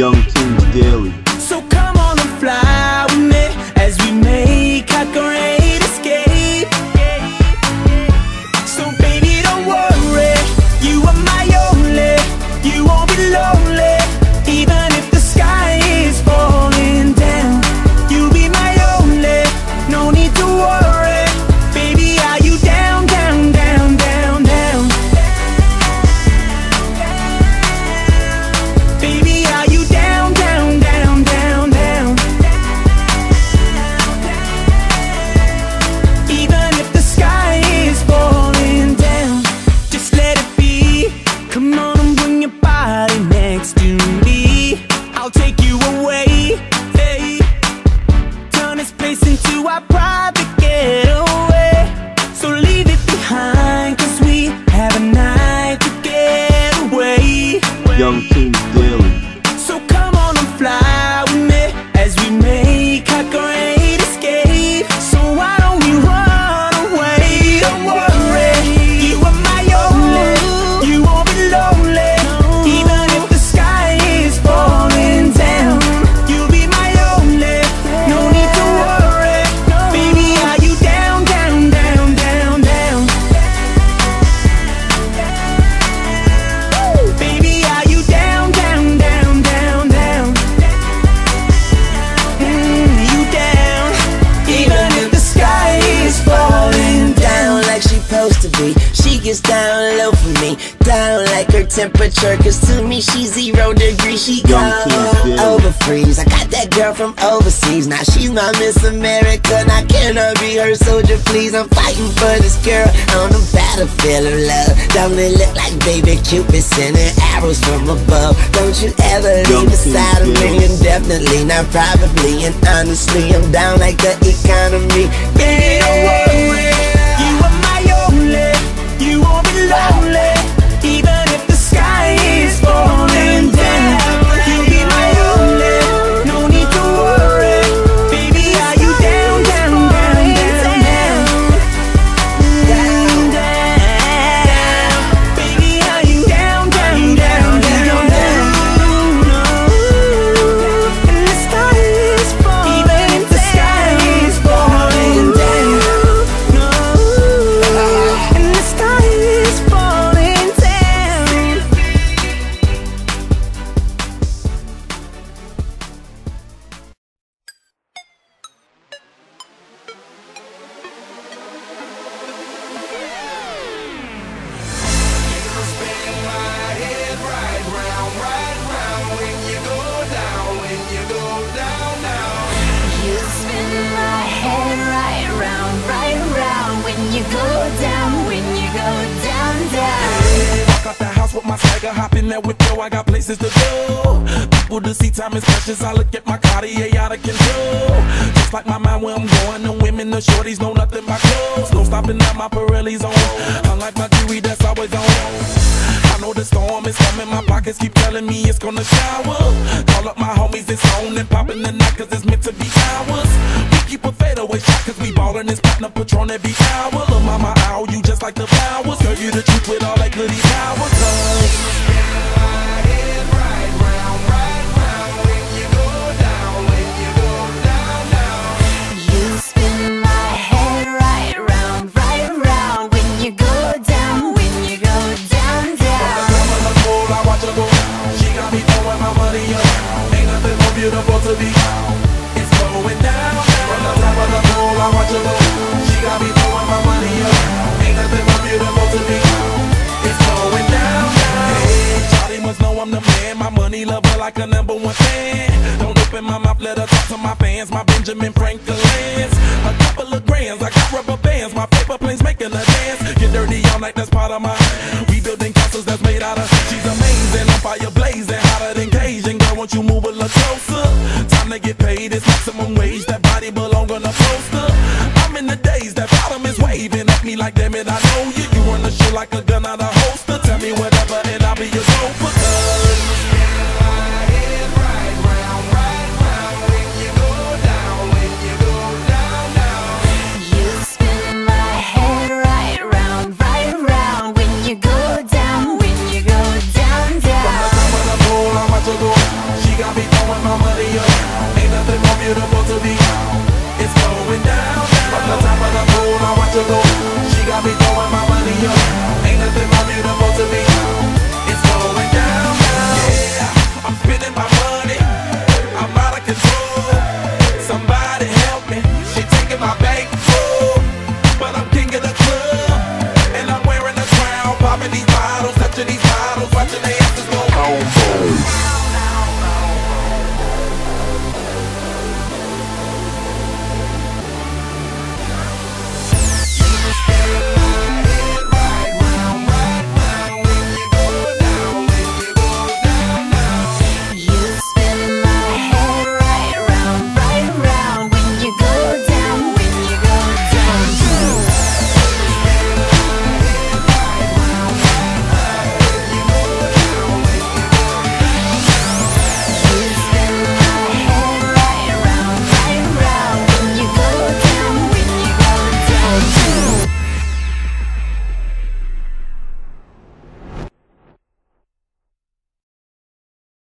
young our private getaway. So leave it behind, cause we have a night to get away. Young temperature. Cause to me, she's zero degrees. She Young go King over freeze. I got that girl from overseas. Now she's my Miss America. Now can I be her soldier, please? I'm fighting for this girl on the battlefield of love. Don't it look like baby Cupid sending arrows from above? Don't you ever Young leave beside of me? Indefinitely, not probably, and honestly, I'm down like the economy. Baby, go down, when you go down, down. Walk out the house with my swagger, hop in yo. I got places to go. People to see, time is precious. I look at my Cartier out of control. Just like my mind where I'm going, the women, the shorties know nothing but clothes. No stopping at my Pirelli's on. Unlike my jewelry that's always on. I know the storm is coming, my pockets keep telling me it's gonna shower. Call up my homies, it's on and popping the night, cause it's meant to be ballin' this platinum patron every hour. Look, mama, ow, you just like the flowers. Girl, you the truth with all hands, my Benjamin Franklin's. A couple of grands, I got rubber bands, my paper planes making a dance. Get dirty all night, that's part of my. We building castles that's made out of. She's amazing, on fire blazing, hotter than Cajun. Girl, won't you move a little closer? Time to get paid, it's maximum wage. That body belong on a poster. I'm in the days, that bottom is waving at me like, damn it, I know you. You run the show like a gun out of.